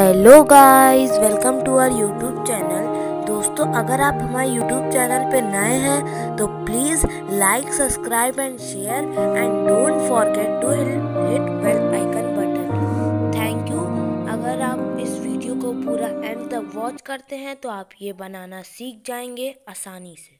Hello guys welcome to our YouTube channel दोस्तों, अगर आप हमारे यूट्यूब चैनल पे नए हैं तो please like subscribe and share and don't forget to hit bell icon button thank you अगर आप इस वीडियो को पूरा एंड तक वॉच करते हैं तो आप ये बनाना सीख जाएँगे आसानी से।